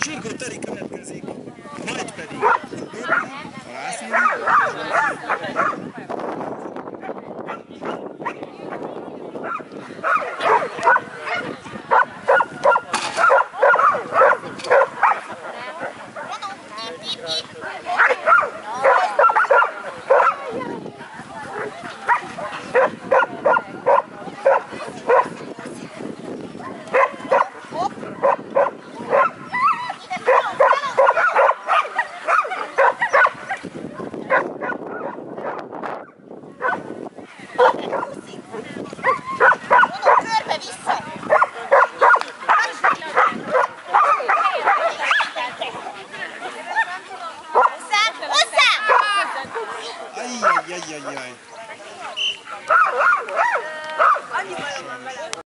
Sirkó Teri következik, majd pedig a rászív. Ай-яй-яй-яй-яй.